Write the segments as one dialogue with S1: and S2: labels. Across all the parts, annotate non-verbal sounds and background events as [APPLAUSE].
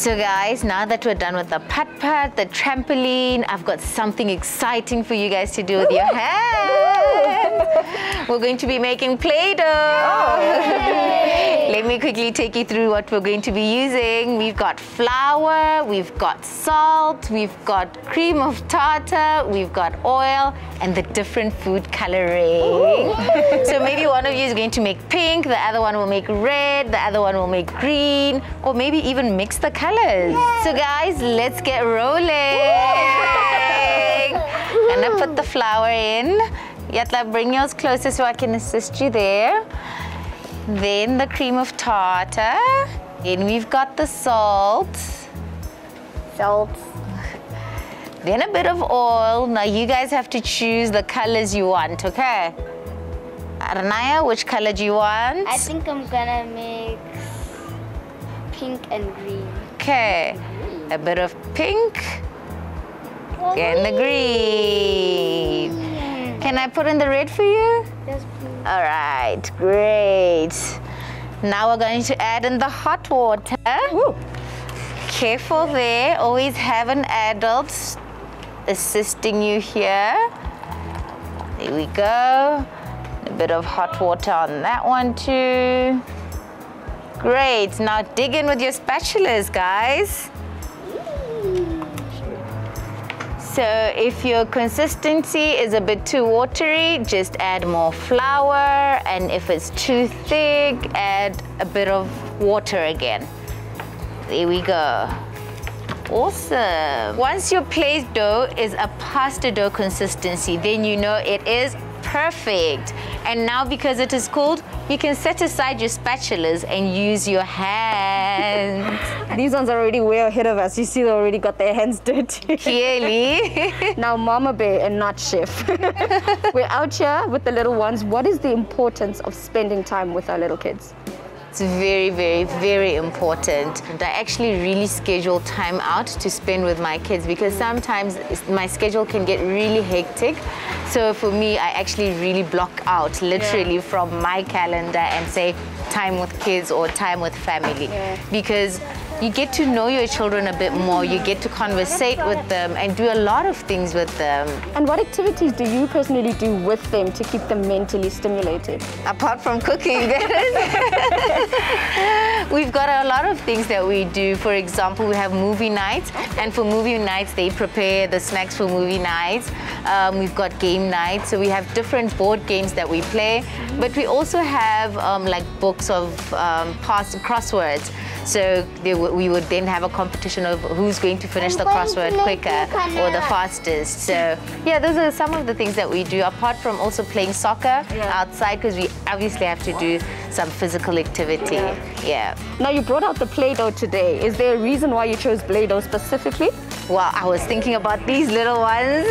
S1: So guys, now that we're done with the putt-putt, the trampoline, I've got something exciting for you guys to do with your hands. We're going to be making Play-Doh. Let me quickly take you through what we're going to be using. We've got flour, we've got salt, we've got cream of tartar, we've got oil, and the different food coloring. so maybe one of you is going to make pink, the other one will make red, the other one will make green, or maybe even mix the colors. So guys, let's get rolling. and I put the flour in. Yatla, bring yours closer so I can assist you there. Then the cream of tartar. Then we've got the salt.
S2: Salt.
S1: Then a bit of oil. Now you guys have to choose the colors you want, okay? Aranaya, which color do you want?
S2: I think I'm gonna mix pink and green.
S1: Okay, a bit of pink and the green. Can I put in the red for you? All right, great. Now we're going to add in the hot water. Careful there, always have an adult assisting you here. There we go. A bit of hot water on that one too. Great, now dig in with your spatulas, guys. So if your consistency is a bit too watery, just add more flour. And if it's too thick, add a bit of water again. There we go. Awesome. Once your play dough is a pasta dough consistency, then you know it is perfect. And now because it is cold, you can set aside your spatulas and use your hands. [LAUGHS]
S3: These ones are already way ahead of us. You see, they already got their hands [LAUGHS] dirty.
S1: Clearly. [LAUGHS]
S3: now, Mama Bear and not Chef. We're out here with the little ones. What is the importance of spending time with our little kids?
S1: It's very, very, very important. And I actually really schedule time out to spend with my kids because sometimes my schedule can get really hectic. So for me, I actually really block out literally from my calendar and say time with kids or time with family. Because you get to know your children a bit more, you get to conversate with them and do a lot of things with them.
S3: And what activities do you personally do with them to keep them mentally stimulated?
S1: apart from cooking [LAUGHS] we've got a lot of things that we do. For example we have movie nights. And for movie nights they prepare the snacks for movie nights. Um, we've got game nights. So we have different board games that we play. But we also have um, like books of um, past crosswords so they w- we would then have a competition of who's going to finish the crossword quicker or the fastest so yeah those are some of the things that we do apart from also playing soccer outside because we obviously have to do some physical activity. Yeah.
S3: Now, you brought out the Play Doh today. Is there a reason why you chose Play Doh specifically?
S1: Well, I was thinking about these little ones.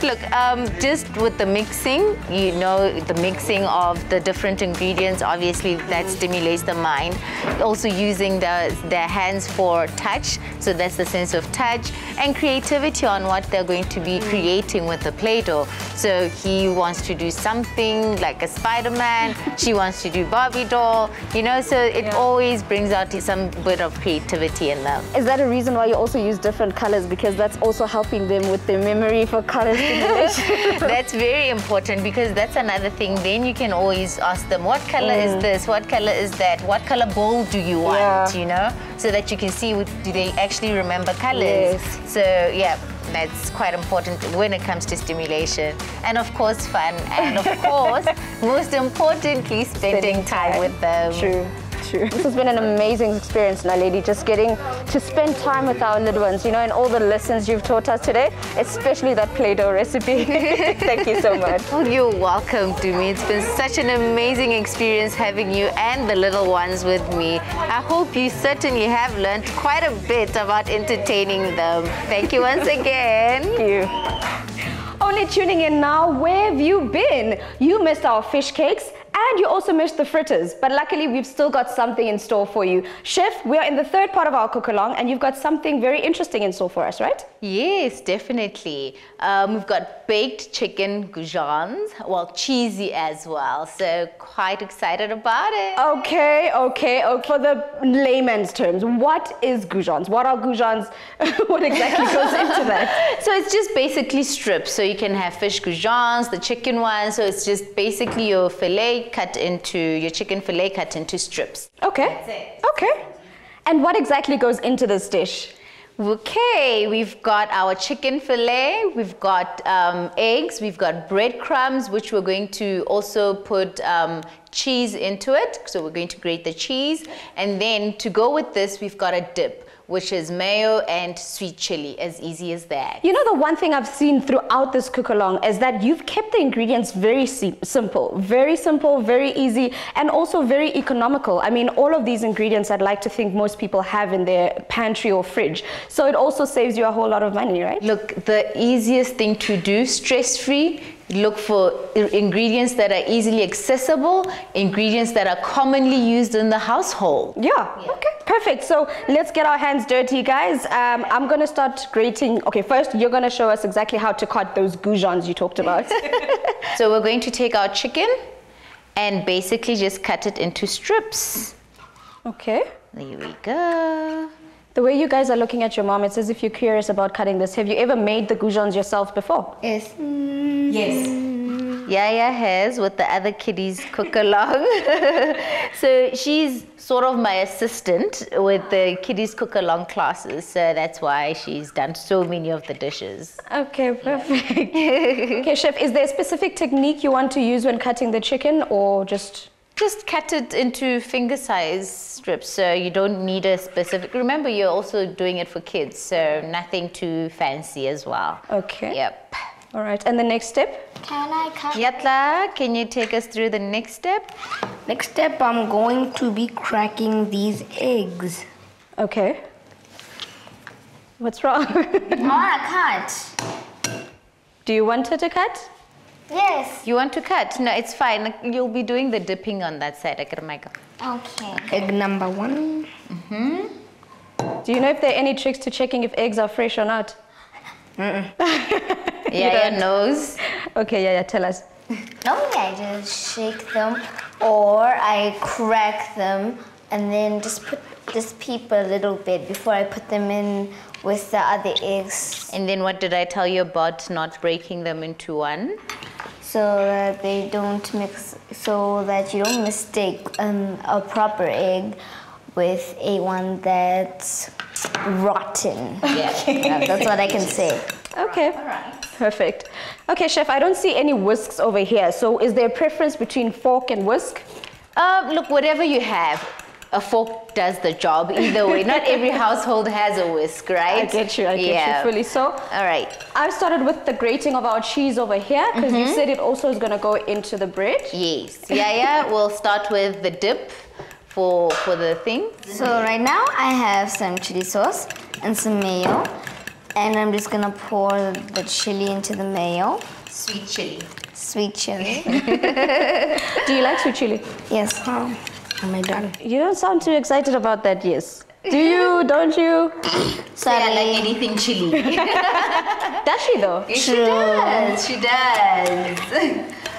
S1: [LAUGHS] Look, um, just with the mixing, you know, the mixing of the different ingredients, obviously that stimulates the mind. Also using the, their hands for touch, so that's the sense of touch, and creativity on what they're going to be creating with the Play-Doh. So he wants to do something like a Spider-Man, [LAUGHS] she wants to do Barbie doll, you know, so it always brings out some bit of creativity in them.
S3: Is that a reason why you also use different colors? Because that's also helping them with their memory for color stimulation. [LAUGHS]
S1: That's very important because that's another thing. Then you can always ask them, what color is mm. this? What color is that? What color bowl do you want?
S3: Yeah.
S1: You know, so that you can see do they actually remember colors.
S3: Yes.
S1: So yeah. That's quite important when it comes to stimulation. And of course, fun. And of [LAUGHS] course, most importantly, spending, time, with them.
S3: True, true. This has been an amazing experience, Naledi, just getting to spend time with our little ones, you know, and all the lessons you've taught us today, especially that Play-Doh recipe. [LAUGHS] Thank you so much.
S1: Oh, you're welcome to me. It's been such an amazing experience having you and the little ones with me. I hope you certainly have learned quite a bit about entertaining them. Thank you once again.
S3: Thank you. Only tuning in now, where have you been? You missed our fish cakes And you also missed the fritters, but luckily we've still got something in store for you. Chef, we are in the third part of our cook along and you've got something very interesting in store for us, right?
S1: Yes, definitely. Um, we've got baked chicken goujons, well, cheesy as well. So quite excited about it.
S3: Okay, okay, okay. For the layman's terms, what is goujons? What are goujons? [LAUGHS] what exactly goes into [LAUGHS] that?
S1: So it's just basically strips. So you can have fish goujons, the chicken ones. So it's just basically your cut into, your chicken fillet cut into strips.
S3: Okay. Okay. And what exactly goes into this dish?
S1: Okay, we've got our chicken fillet, we've got um, eggs, we've got breadcrumbs, which we're going to also put um, cheese into it. So we're going to grate the cheese. And then to go with this, we've got a dip which is mayo and sweet chili, as easy as that.
S3: You know, the one thing I've seen throughout this cook along is that you've kept the ingredients very si simple, very simple, very easy, and also very economical. I mean, all of these ingredients I'd like to think most people have in their pantry or fridge. So it also saves you a whole lot of money, right?
S1: Look, the easiest thing to do, stress free, look for ingredients that are easily accessible, ingredients that are commonly used in the household.
S3: Yeah, yeah. okay, perfect. So let's get our hands dirty, guys. Um, I'm gonna start grating. Okay, first you're gonna show us exactly how to cut those goujons you talked about. [LAUGHS]
S1: so we're going to take our chicken and basically just cut it into strips.
S3: Okay.
S1: There we go.
S3: The way you guys are looking at your mom, it's as if you're curious about cutting this. Have you ever made the goujons yourself before?
S2: Yes.
S1: Mm. Yes. Yaya has with the other kiddies cook along. [LAUGHS] so she's sort of my assistant with the kiddies cook along classes. So that's why she's done so many of the dishes.
S3: Okay, perfect. [LAUGHS] okay, chef, is there a specific technique you want to use when cutting the chicken or just
S1: just cut it into finger size strips so you don't need a specific remember you're also doing it for kids so nothing too fancy as well.
S3: Okay.
S1: Yep.
S3: All right and the next step?
S2: Can i cut
S1: yatla can you take us through the next step?
S2: Next step i'm going to be cracking these eggs.
S3: Okay. What's wrong?
S2: I want to cut.
S3: Do you want her to cut
S2: Yes.
S1: You want to cut? No, it's fine. You'll be doing the dipping on that side,
S2: Okay. Egg number one.
S3: Mm hmm Do you know if there are any tricks to checking if eggs are fresh or not?
S1: Mm -mm. [LAUGHS] yeah, yeah, knows.
S3: Okay, yeah, yeah, tell us.
S2: Normally I just shake them or I crack them and then just put just peep a little bit before I put them in with the other eggs.
S1: And then what did I tell you about not breaking them into one?
S2: So that they don't mix, so that you don't mistake um, a proper egg with a one that's rotten.
S1: Yeah, [LAUGHS]
S2: that's what I can say.
S3: Okay. All right. Perfect. Okay, chef, I don't see any whisks over here. So is there a preference between fork and whisk?
S1: Uh, look, whatever you have a fork does the job either way. Not [LAUGHS] every household has a whisk, right? I
S3: get you, I get yeah. you fully. So,
S1: all right.
S3: I've started with the grating of our cheese over here because mm -hmm. you mm-hmm. said it also is going to go into the bread.
S1: Yes. Yeah, yeah. [LAUGHS] we'll start with the dip for, for the thing.
S2: So right now I have some chili sauce and some mayo. And I'm just going to pour the chili into the mayo.
S1: Sweet chili.
S2: Sweet chili. [LAUGHS]
S3: Do you like sweet chili?
S2: Yes. Um, Am I done?
S3: You don't sound too excited about that, yes. Do you? [LAUGHS] Don't you?
S1: Sorry. Yeah, like anything chili. [LAUGHS]
S3: does she though?
S1: She does. She does.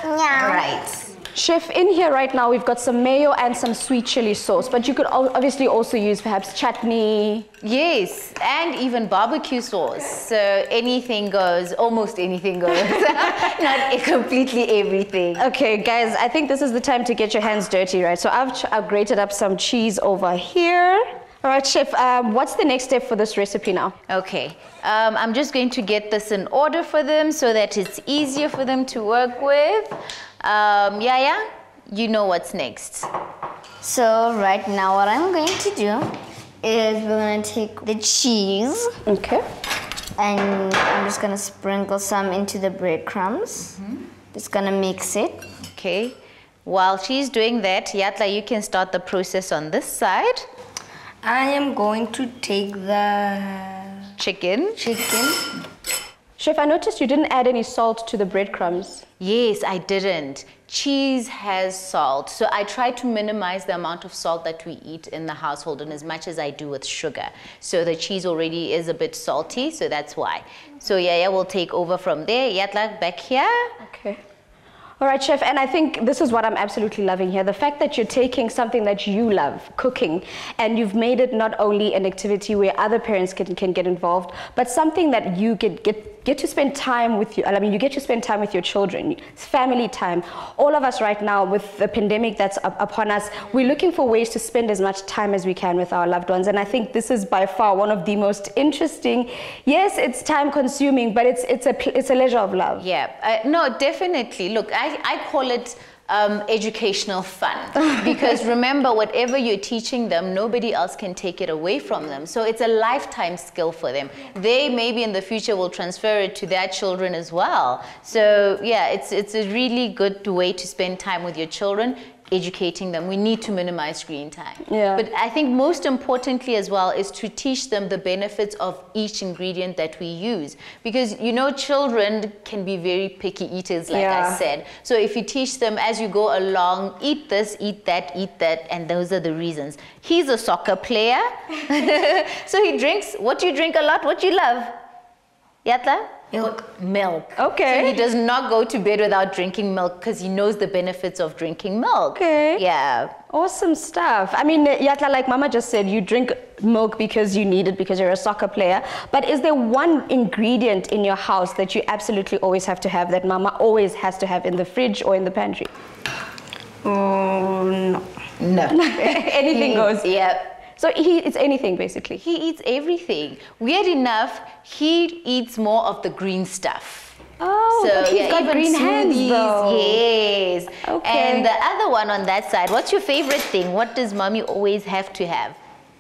S2: Yeah.
S1: Right.
S3: Chef, in here right now we've got some mayo and some sweet chili sauce, but you could obviously also use perhaps chutney.
S1: Yes, and even barbecue sauce. So anything goes, almost anything goes. [LAUGHS] [LAUGHS] Not completely everything.
S3: Okay, guys, I think this is the time to get your hands dirty, right? So I've, I've grated up some cheese over here. All right, Chef, um, what's the next step for this recipe now?
S1: Okay, um, I'm just going to get this in order for them so that it's easier for them to work with. Um, Yaya, you know what's next.
S2: So right now what I'm going to do is we're going to take the cheese.
S3: Okay.
S2: And I'm just going to sprinkle some into the breadcrumbs. Mm -hmm. Just going to mix it.
S1: Okay. While she's doing that, Yatla, you can start the process on this side.
S2: I am going to take the
S1: chicken.
S2: Chicken.
S3: Chef, I noticed you didn't add any salt to the breadcrumbs.
S1: Yes, I didn't. cheese has salt. So I try to minimize the amount of salt that we eat in the household and as much as I do with sugar. So the cheese already is a bit salty, so that's why. So yeah, yeah, we'll take over from there. Yatla, back here.
S3: Okay. All right, chef, and I think this is what I'm absolutely loving here. The fact that you're taking something that you love, cooking, and you've made it not only an activity where other parents can, can get involved, but something that you get, get get to spend time with you. I mean, you get to spend time with your children. It's family time. All of us right now, with the pandemic that's up upon us, we're looking for ways to spend as much time as we can with our loved ones. And I think this is by far one of the most interesting. Yes, it's time consuming, but it's it's a it's a leisure of love.
S1: Yeah. Uh, no, definitely. Look, I I call it um, educational fun. [LAUGHS] because remember, whatever you're teaching them, nobody else can take it away from them. So it's a lifetime skill for them. They maybe in the future will transfer it to their children as well. So yeah, it's, it's a really good way to spend time with your children educating them. We need to minimize screen time.
S3: Yeah.
S1: But I think most importantly as well is to teach them the benefits of each ingredient that we use. Because you know children can be very picky eaters like
S3: Yeah.
S1: I said. So if you teach them as you go along, eat this, eat that, eat that, and those are the reasons. He's a soccer player. [LAUGHS] so he drinks, what do you drink a lot? What do you love? Yatla?
S2: Milk.
S1: Milk.
S3: Okay.
S1: So he does not go to bed without drinking milk because he knows the benefits of drinking milk.
S3: Okay.
S1: Yeah.
S3: Awesome stuff. I mean, uh, Yatla, like Mama just said, you drink milk because you need it because you're a soccer player. But is there one ingredient in your house that you absolutely always have to have that Mama always has to have in the fridge or in the pantry?
S2: Oh, no.
S1: No. [LAUGHS]
S3: Anything goes.
S1: Yeah.
S3: So he eats anything basically.
S1: He eats everything. Weird enough, he eats more of the green stuff.
S3: Oh, but he's got
S1: even
S3: green hands though.
S1: Yes.
S3: Okay.
S1: And the other one on that side, what's your favorite thing? What does mommy always have to have?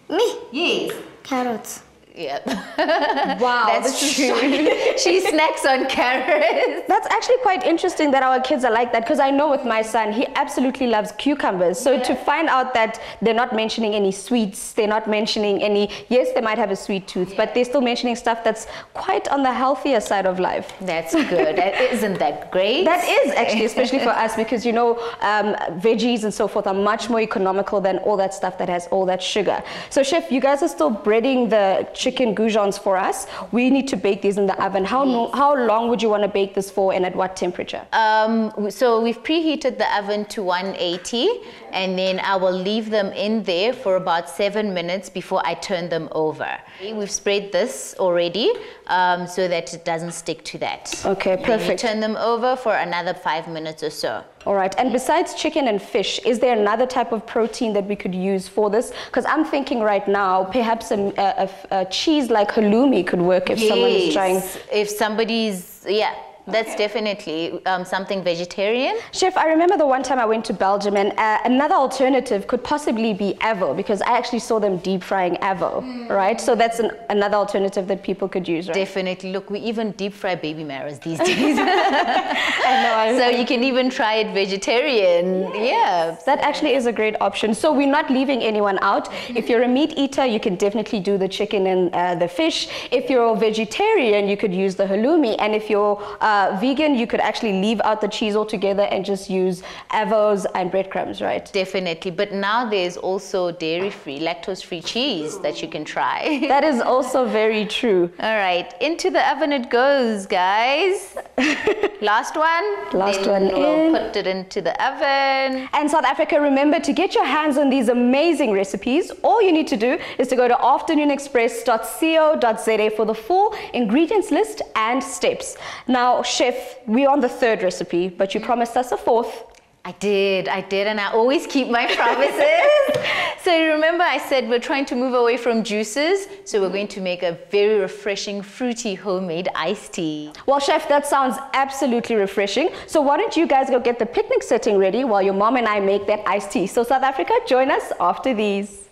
S2: Me.
S1: Yes.
S2: Carrots.
S1: Yeah. [LAUGHS]
S3: Wow,
S1: That's true. [LAUGHS] she snacks on carrots.
S3: That's actually quite interesting that our kids are like that because I know with my son, he absolutely loves cucumbers. So to find out that they're not mentioning any sweets, they're not mentioning any, yes, they might have a sweet tooth, but they're still mentioning stuff that's quite on the healthier side of life.
S1: That's good. [LAUGHS] Isn't that great?
S3: That is actually, especially for us, because you know, um, veggies and so forth are much more economical than all that stuff that has all that sugar. So, chef, you guys are still breading the chicken goujons for us. We need to bake these in the oven. How no, how long would you want to bake this for, and at what temperature?
S1: Um, so we've preheated the oven to 180 and then I will leave them in there for about seven minutes before I turn them over. We've spread this already um, so that it doesn't stick to that.
S3: Okay, perfect.
S1: turn them over for another five minutes or so.
S3: All right. And besides chicken and fish, is there another type of protein that we could use for this? Because I'm thinking right now, perhaps a, a- a- cheese like halloumi could work if someone is trying.
S1: If somebody's, yeah, that's definitely um, something vegetarian.
S3: Chef, I remember the one time I went to Belgium, and uh, another alternative could possibly be avo, because I actually saw them deep frying avo, right? So that's an, another alternative that people could use, right?
S1: Definitely. Look, we even deep fry baby marrows these days. [LAUGHS]
S3: I know,
S1: so you can even try it vegetarian. Yeah.
S3: That actually is a great option. So we're not leaving anyone out. If you're a meat eater, you can definitely do the chicken and uh, the fish. If you're a vegetarian, you could use the halloumi. And if you're uh, Uh, vegan, you could actually leave out the cheese altogether and just use avos and breadcrumbs, right?
S1: Definitely. But now there's also dairy free, lactose free cheese that you can try. [LAUGHS]
S3: That is also very true.
S1: All right, into the oven it goes, guys. [LAUGHS] Last one.
S3: Last
S1: Then
S3: one
S1: we'll
S3: in.
S1: put it into the oven.
S3: And South Africa, remember to get your hands on these amazing recipes, all you need to do is to go to afternoonexpress.co.za for the full ingredients list and steps. Now, chef, we're on the third recipe, but you promised us a fourth.
S1: I did, I did, and I always keep my [LAUGHS] promises. so remember I said we're trying to move away from juices, so we're going to make a very refreshing, fruity homemade iced tea.
S3: Well, chef, that sounds absolutely refreshing. So why don't you guys go get the picnic setting ready while your mom and I make that iced tea. So South Africa, join us after these.